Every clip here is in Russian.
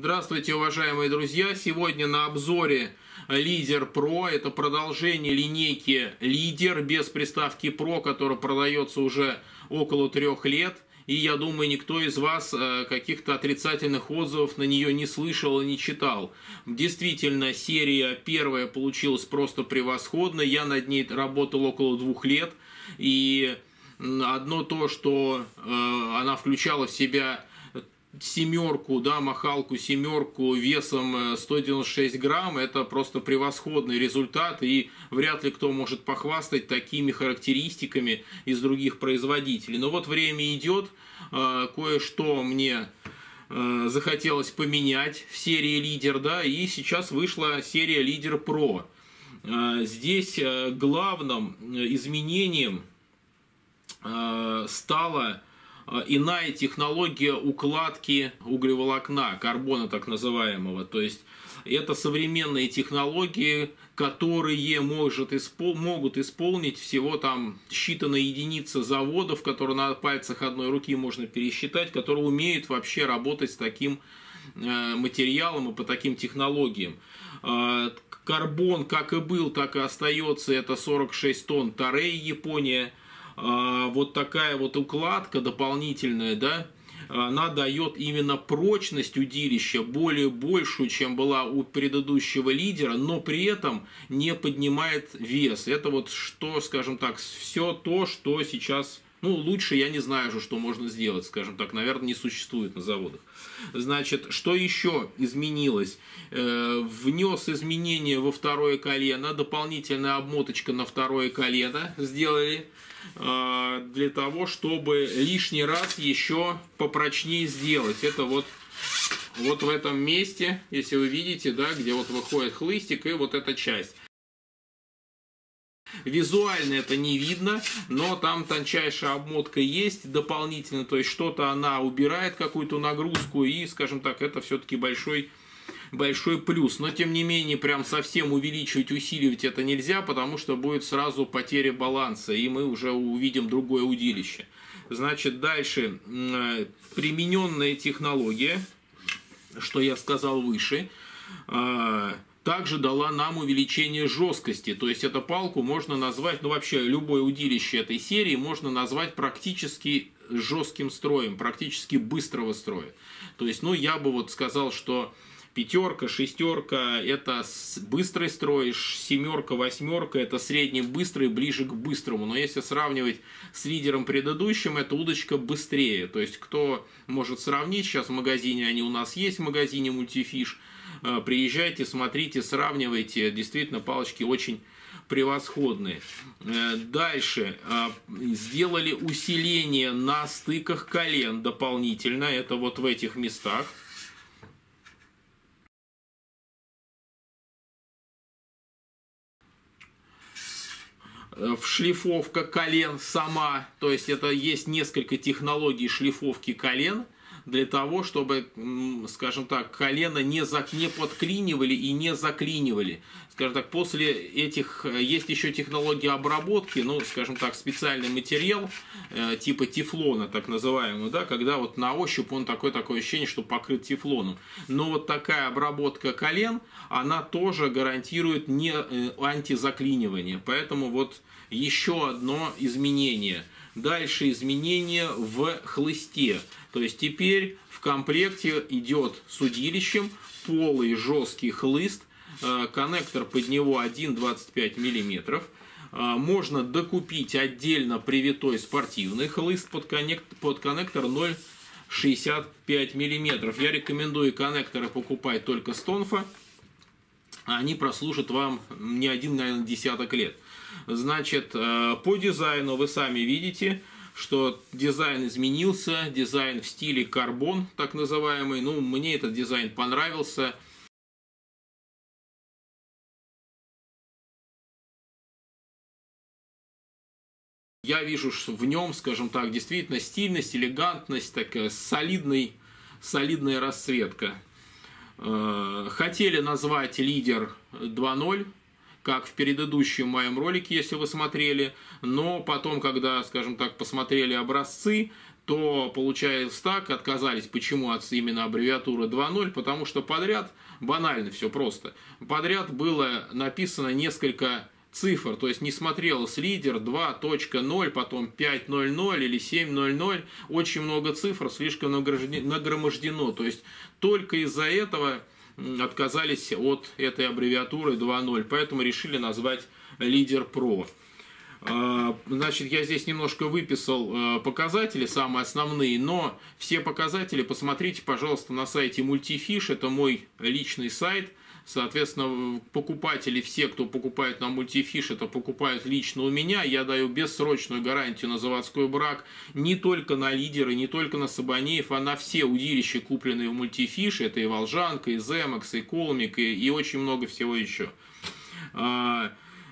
Здравствуйте, уважаемые друзья! Сегодня на обзоре Лидер Pro. Это продолжение линейки Лидер без приставки Pro, которая продается уже около трех лет. И я думаю, никто из вас э, каких-то отрицательных отзывов на нее не слышал и не читал. Действительно, серия первая получилась просто превосходной. Я над ней работал около двух лет. И одно то, что э, она включала в себя семерку, да, махалку семерку весом 196 э, грамм, это просто превосходный результат, и вряд ли кто может похвастать такими характеристиками из других производителей. Но вот время идет, э, кое-что мне э, захотелось поменять в серии Лидер, да, и сейчас вышла серия Лидер Pro. Здесь главным изменением стало иная технология укладки углеволокна, карбона так называемого. То есть это современные технологии, которые может испол могут исполнить всего там считанные единицы заводов, которые на пальцах одной руки можно пересчитать, которые умеют вообще работать с таким э, материалом и по таким технологиям. Э, карбон как и был, так и остается, это 46 тонн Тарей, Япония – вот такая вот укладка дополнительная, да, она дает именно прочность удилища более большую, чем была у предыдущего лидера, но при этом не поднимает вес. Это вот что, скажем так, все то, что сейчас ну, лучше я не знаю же, что можно сделать, скажем так, наверное, не существует на заводах. Значит, что еще изменилось? Э, внес изменения во второе колено, дополнительная обмоточка на второе колено сделали э, для того, чтобы лишний раз еще попрочнее сделать. Это вот вот в этом месте, если вы видите, да, где вот выходит хлыстик и вот эта часть. Визуально это не видно, но там тончайшая обмотка есть дополнительно, то есть что-то она убирает, какую-то нагрузку, и, скажем так, это все-таки большой большой плюс. Но, тем не менее, прям совсем увеличивать, усиливать это нельзя, потому что будет сразу потеря баланса, и мы уже увидим другое удилище. Значит, дальше примененная технология, что я сказал выше, а, также дала нам увеличение жесткости. То есть эту палку можно назвать, ну вообще любое удилище этой серии можно назвать практически жестким строем, практически быстрого строя. То есть, ну я бы вот сказал, что пятерка, шестерка – это быстрый строй, семерка, восьмерка – это средний быстрый, ближе к быстрому. Но если сравнивать с лидером предыдущим, эта удочка быстрее. То есть, кто может сравнить, сейчас в магазине, они у нас есть в магазине мультифиш, приезжайте, смотрите, сравнивайте. Действительно, палочки очень превосходные. Э, дальше. Э, сделали усиление на стыках колен дополнительно. Это вот в этих местах. в шлифовка колен сама, то есть это есть несколько технологий шлифовки колен – для того, чтобы, скажем так, колено не, зак, не подклинивали и не заклинивали. Скажем так, после этих э, есть еще технология обработки, ну, скажем так, специальный материал э, типа тефлона, так называемый, да, когда вот на ощупь он такой такое ощущение, что покрыт тефлоном. Но вот такая обработка колен, она тоже гарантирует не э, антизаклинивание. Поэтому вот еще одно изменение. Дальше изменение в хлысте. То есть теперь в комплекте идет с удилищем полый жесткий хлыст, э, коннектор под него 1,25 мм. Э, можно докупить отдельно привитой спортивный хлыст под, коннект, под коннектор 0,65 мм. Я рекомендую коннекторы покупать только с тонфа. Они прослужат вам не один, наверное, десяток лет. Значит, э, по дизайну вы сами видите, что дизайн изменился, дизайн в стиле карбон, так называемый. Ну, мне этот дизайн понравился. Я вижу в нем, скажем так, действительно стильность, элегантность, такая солидный, солидная расцветка. Э, хотели назвать лидер 2.0, как в предыдущем моем ролике, если вы смотрели, но потом, когда, скажем так, посмотрели образцы, то получается так, отказались. Почему от именно аббревиатуры 2.0, потому что подряд, банально все просто, подряд было написано несколько цифр, то есть не смотрелось лидер 2.0, потом 5.00 или 7.00, очень много цифр, слишком нагромождено, то есть только из-за этого отказались от этой аббревиатуры 2.0, поэтому решили назвать лидер Pro. А, значит, я здесь немножко выписал а, показатели, самые основные, но все показатели посмотрите, пожалуйста, на сайте Multifish, это мой личный сайт. Соответственно, покупатели, все, кто покупает на Multifish, это покупают лично у меня. Я даю бессрочную гарантию на заводской брак не только на лидеры, не только на Сабанеев, а на все удилища, купленные в Multifish. Это и Волжанка, и Земекс, и Колмик, и, и очень много всего еще. А,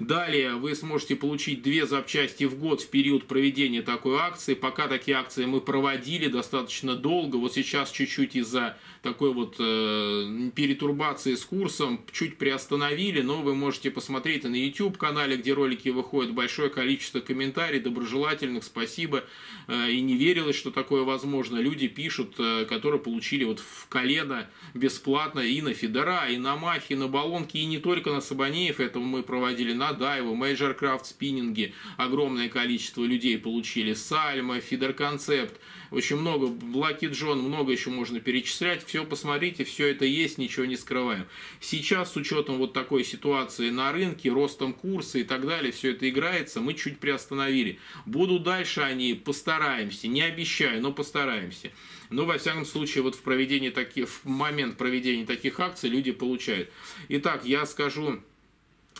Далее вы сможете получить две запчасти в год в период проведения такой акции. Пока такие акции мы проводили достаточно долго. Вот сейчас чуть-чуть из-за такой вот э, перетурбации с курсом чуть приостановили, но вы можете посмотреть на YouTube-канале, где ролики выходят, большое количество комментариев, доброжелательных, спасибо. Э, и не верилось, что такое возможно. Люди пишут, э, которые получили вот в колено бесплатно и на Федора, и на Махи, и на Баллонки, и не только на Сабанеев, этого мы проводили на Даеву, Major Craft спиннинги, огромное количество людей получили, Сальма, Фидер Концепт, очень много, Блаки Джон, много еще можно перечислять, все посмотрите, все это есть, ничего не скрываем. Сейчас с учетом вот такой ситуации на рынке, ростом курса и так далее, все это играется, мы чуть приостановили. Будут дальше они, постараемся, не обещаю, но постараемся. Но, во всяком случае, вот в, проведении таких, в момент проведения таких акций люди получают. Итак, я скажу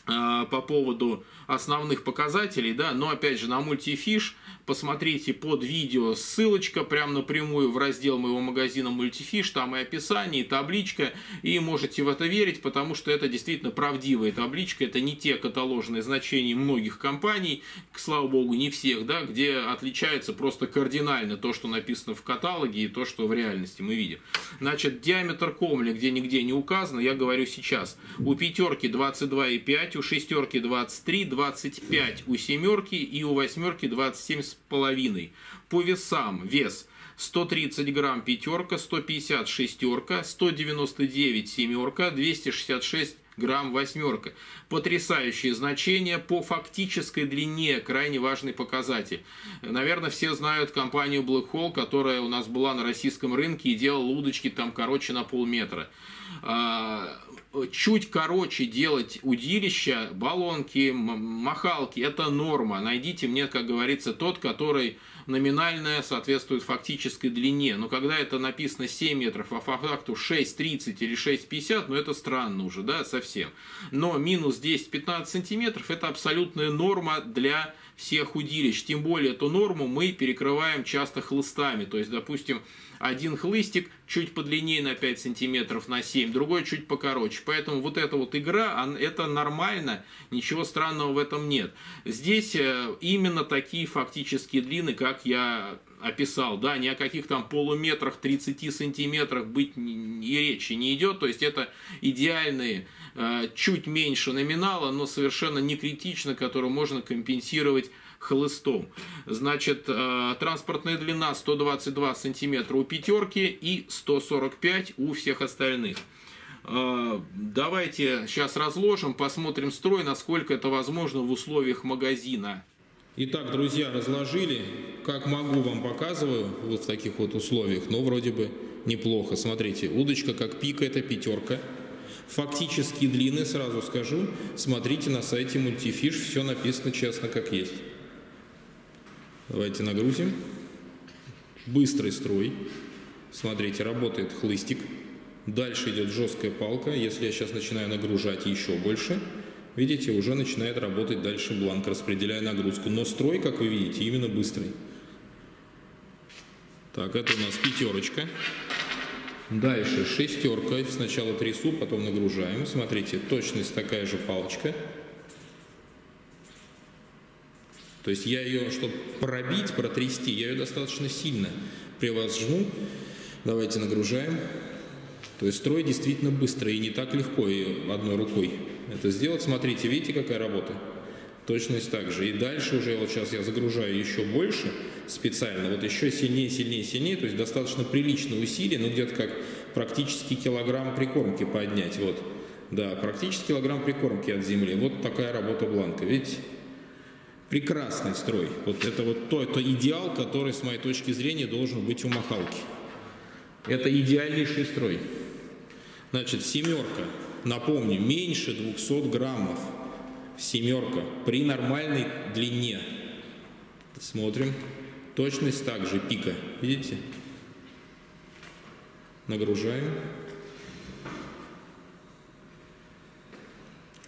по поводу основных показателей, да, но опять же на мультифиш посмотрите под видео ссылочка прямо напрямую в раздел моего магазина мультифиш, там и описание, и табличка, и можете в это верить, потому что это действительно правдивая табличка, это не те каталожные значения многих компаний, к слава богу, не всех, да, где отличается просто кардинально то, что написано в каталоге и то, что в реальности мы видим. Значит, диаметр комля, где нигде не указано, я говорю сейчас. У пятерки 22,5, у шестерки 23, 25 у семерки и у восьмерки 27,5. По весам вес 130 грамм пятерка, 150 шестерка, 199 семерка, 266 грамм восьмерка. Потрясающие значения по фактической длине, крайне важный показатель. Наверное, все знают компанию Black Hole, которая у нас была на российском рынке и делала удочки там короче на полметра. А, чуть короче делать удилища, баллонки, махалки, это норма. Найдите мне, как говорится, тот, который номинальная соответствует фактической длине. Но когда это написано 7 метров, а по факту 6,30 или 6,50, ну это странно уже, да, совсем. Но минус 10-15 сантиметров это абсолютная норма для всех удилищ. Тем более эту норму мы перекрываем часто хлыстами. То есть, допустим, один хлыстик чуть подлиннее на 5 сантиметров на 7, другой чуть покороче. Поэтому вот эта вот игра, это нормально, ничего странного в этом нет. Здесь э, именно такие фактические длины, как я описал, да, ни о каких там полуметрах, 30 сантиметрах быть и речи не идет, то есть это идеальные, чуть меньше номинала, но совершенно не критично, которые можно компенсировать хлыстом. Значит, э, транспортная длина 122 сантиметра у пятерки и 145 у всех остальных. Э, давайте сейчас разложим, посмотрим строй, насколько это возможно в условиях магазина. Итак, друзья, разложили. Как могу, вам показываю вот в таких вот условиях. Но вроде бы неплохо. Смотрите, удочка как пика, это пятерка. Фактически длины, сразу скажу, смотрите на сайте Multifish, все написано честно как есть. Давайте нагрузим. Быстрый строй. Смотрите, работает хлыстик. Дальше идет жесткая палка. Если я сейчас начинаю нагружать еще больше, видите, уже начинает работать дальше бланк, распределяя нагрузку. Но строй, как вы видите, именно быстрый. Так, это у нас пятерочка. Дальше шестерка. Сначала трясу, потом нагружаем. Смотрите, точность такая же палочка. То есть я ее, чтобы пробить, протрясти, я ее достаточно сильно превозжму. Давайте нагружаем. То есть строй действительно быстро и не так легко и одной рукой это сделать. Смотрите, видите, какая работа? Точность так же. И дальше уже, вот сейчас я загружаю еще больше специально, вот еще сильнее, сильнее, сильнее, то есть достаточно приличное усилие, ну где-то как практически килограмм прикормки поднять, вот. Да, практически килограмм прикормки от земли. Вот такая работа бланка, видите? Прекрасный строй. Вот это вот то, это идеал, который, с моей точки зрения, должен быть у махалки. Это идеальнейший строй. Значит, семерка, напомню, меньше 200 граммов. Семерка при нормальной длине. Смотрим. Точность также пика. Видите? Нагружаем.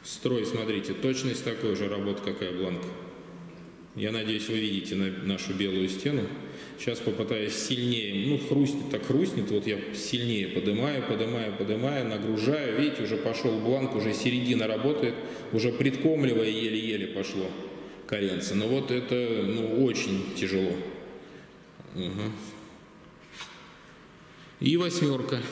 Строй, смотрите, точность такой же, работа какая бланка. Я надеюсь, вы видите на нашу белую стену. Сейчас попытаюсь сильнее, ну хрустнет, так хрустнет, вот я сильнее поднимаю, поднимаю, поднимаю, нагружаю. Видите, уже пошел бланк, уже середина работает, уже предкомливая еле-еле пошло коленце. Но вот это ну, очень тяжело. Угу. И восьмерка.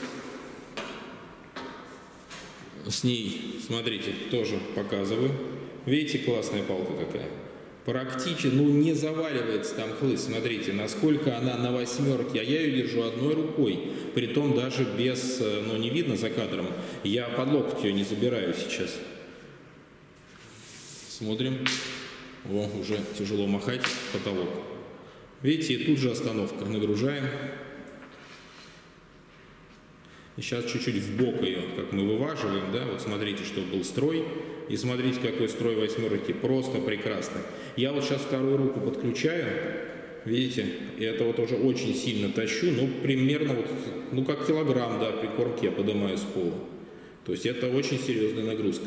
С ней, смотрите, тоже показываю. Видите, классная палка какая практически, ну не заваливается там хлыст. Смотрите, насколько она на восьмерке, а я ее держу одной рукой, при том даже без, э, ну не видно за кадром, я под локоть ее не забираю сейчас. Смотрим, о, уже тяжело махать, потолок. Видите, и тут же остановка, нагружаем. И сейчас чуть-чуть в бок ее, как мы вываживаем, да, вот смотрите, чтобы был строй, и смотрите, какой строй восьмерки, просто прекрасно. Я вот сейчас вторую руку подключаю, видите, и это вот уже очень сильно тащу, ну, примерно вот, ну, как килограмм, да, прикормки я поднимаю с пола. То есть это очень серьезная нагрузка.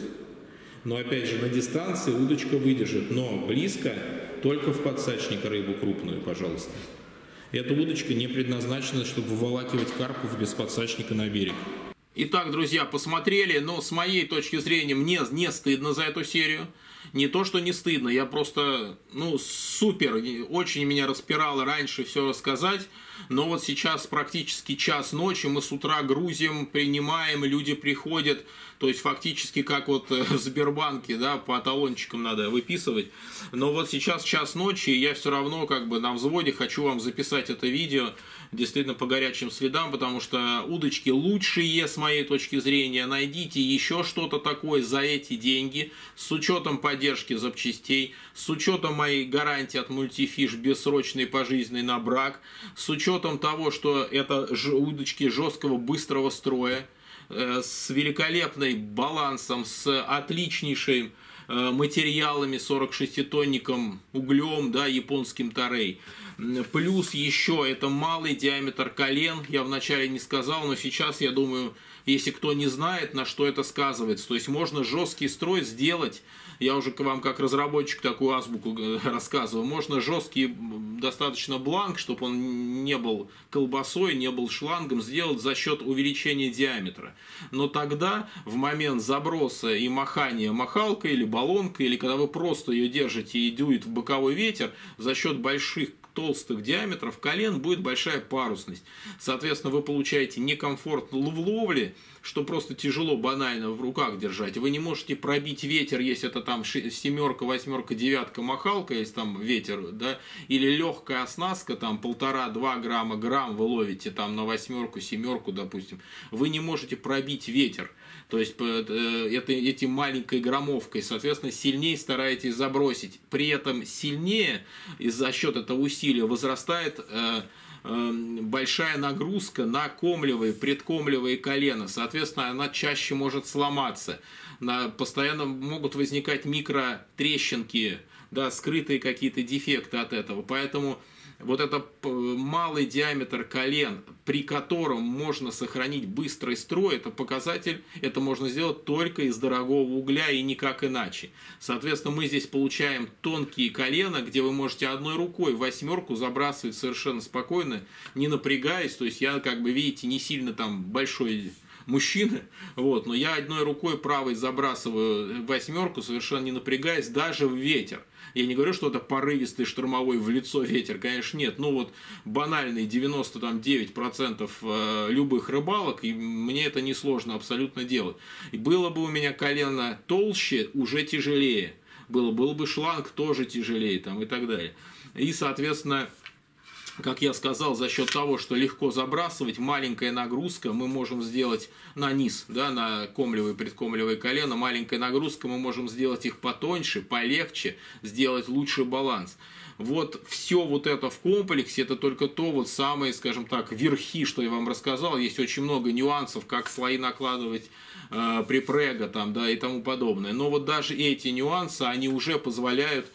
Но опять же, на дистанции удочка выдержит, но близко только в подсачник рыбу крупную, пожалуйста. Эта удочка не предназначена, чтобы выволакивать карпов без подсачника на берег. Итак, друзья, посмотрели, но с моей точки зрения мне не стыдно за эту серию. Не то, что не стыдно, я просто, ну, супер, очень меня распирало раньше все рассказать, но вот сейчас практически час ночи, мы с утра грузим, принимаем, люди приходят, то есть фактически как вот в Сбербанке, да, по талончикам надо выписывать. Но вот сейчас час ночи, я все равно как бы на взводе хочу вам записать это видео, действительно по горячим следам, потому что удочки лучшие с моей точки зрения. Найдите еще что-то такое за эти деньги с учетом поддержки запчастей, с учетом моей гарантии от мультифиш бессрочной пожизненной на брак, с учетом того, что это удочки жесткого быстрого строя, э, с великолепной балансом, с отличнейшим Э, материалами 46-тонником углем, да, японским тарей. Плюс еще это малый диаметр колен, я вначале не сказал, но сейчас я думаю, если кто не знает, на что это сказывается. То есть можно жесткий строй сделать я уже к вам как разработчик такую азбуку э, рассказываю, можно жесткий достаточно бланк, чтобы он не был колбасой, не был шлангом, сделать за счет увеличения диаметра. Но тогда в момент заброса и махания махалкой или баллонкой, или когда вы просто ее держите и дует в боковой ветер, за счет больших толстых диаметров колен будет большая парусность. Соответственно, вы получаете некомфорт в ловле, что просто тяжело банально в руках держать. Вы не можете пробить ветер, если это там семерка, восьмерка, девятка махалка, если там ветер, да, или легкая оснастка, там полтора-два грамма, грамм вы ловите там на восьмерку, семерку, допустим. Вы не можете пробить ветер. То есть э, это, этим маленькой граммовкой, соответственно, сильнее стараетесь забросить. При этом сильнее и за счет этого усилия возрастает э, э, большая нагрузка на комлевые, предкомлевые колено. Соответственно, она чаще может сломаться. На, постоянно могут возникать микротрещинки, да, скрытые какие-то дефекты от этого. Поэтому вот это малый диаметр колен, при котором можно сохранить быстрый строй, это показатель, это можно сделать только из дорогого угля и никак иначе. Соответственно, мы здесь получаем тонкие колена, где вы можете одной рукой восьмерку забрасывать совершенно спокойно, не напрягаясь. То есть я, как бы видите, не сильно там большой мужчина, вот, но я одной рукой правой забрасываю восьмерку, совершенно не напрягаясь, даже в ветер. Я не говорю, что это порывистый штурмовой в лицо ветер, конечно, нет. Ну вот банальный 99% э, любых рыбалок, и мне это несложно абсолютно делать. И было бы у меня колено толще, уже тяжелее. было. Был бы шланг, тоже тяжелее там и так далее. И, соответственно, как я сказал, за счет того, что легко забрасывать, маленькая нагрузка мы можем сделать на низ, да, на комлевое, предкомлевое колено, маленькая нагрузка, мы можем сделать их потоньше, полегче, сделать лучший баланс. Вот все вот это в комплексе, это только то вот самые, скажем так, верхи, что я вам рассказал. Есть очень много нюансов, как слои накладывать э, при прега там, да, и тому подобное. Но вот даже эти нюансы, они уже позволяют,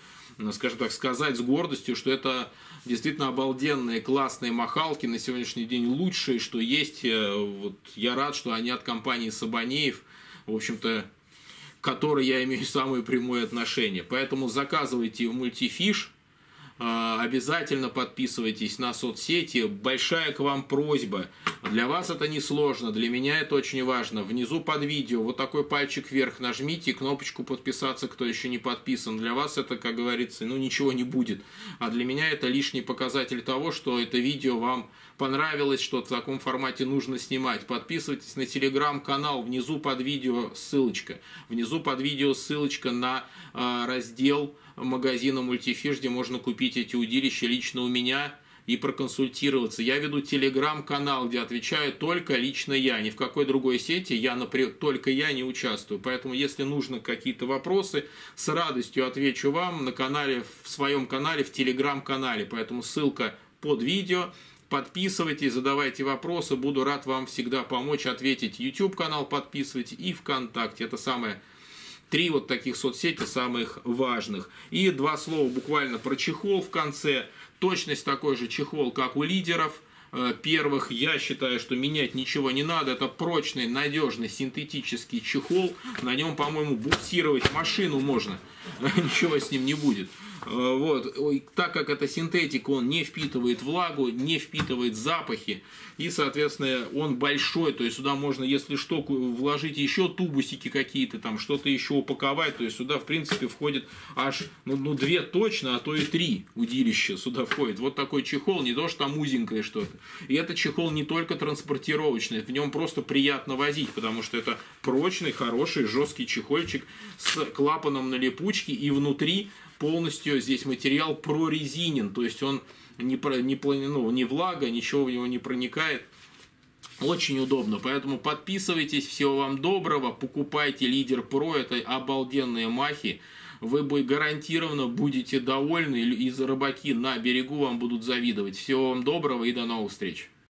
скажем так, сказать с гордостью, что это действительно обалденные, классные махалки на сегодняшний день лучшие, что есть. Э, вот я рад, что они от компании Сабанеев, в общем-то, к которой я имею самое прямое отношение. Поэтому заказывайте в мультифиш, обязательно подписывайтесь на соцсети. Большая к вам просьба. Для вас это не сложно, для меня это очень важно. Внизу под видео вот такой пальчик вверх нажмите, кнопочку подписаться, кто еще не подписан. Для вас это, как говорится, ну ничего не будет. А для меня это лишний показатель того, что это видео вам понравилось, что в таком формате нужно снимать. Подписывайтесь на телеграм-канал, внизу под видео ссылочка. Внизу под видео ссылочка на э, раздел магазина Мультифиш, где можно купить эти удилища лично у меня и проконсультироваться. Я веду телеграм-канал, где отвечаю только лично я. Ни в какой другой сети я, например, только я не участвую. Поэтому, если нужны какие-то вопросы, с радостью отвечу вам на канале, в своем канале, в телеграм-канале. Поэтому ссылка под видео. Подписывайтесь, задавайте вопросы. Буду рад вам всегда помочь ответить. YouTube канал подписывайте и ВКонтакте. Это самое Три вот таких соцсети самых важных. И два слова буквально про чехол в конце. Точность такой же чехол, как у лидеров э, первых. Я считаю, что менять ничего не надо. Это прочный, надежный синтетический чехол. На нем, по-моему, буксировать машину можно. Ничего с ним не будет. Э, вот. Так как это синтетика, он не впитывает влагу, не впитывает запахи. И, соответственно, он большой, то есть сюда можно, если что, вложить еще тубусики какие-то, там что-то еще упаковать. То есть сюда, в принципе, входит аж, ну, ну две точно, а то и три удилища сюда входит. Вот такой чехол, не то, что там узенькое что-то. И этот чехол не только транспортировочный, в нем просто приятно возить, потому что это прочный, хороший, жесткий чехольчик с клапаном на липучке и внутри полностью здесь материал прорезинен, то есть он не, не, ну, не влага, ничего в него не проникает. Очень удобно, поэтому подписывайтесь, всего вам доброго, покупайте Лидер Про, это обалденные махи, вы бы гарантированно будете довольны, и рыбаки на берегу вам будут завидовать. Всего вам доброго и до новых встреч!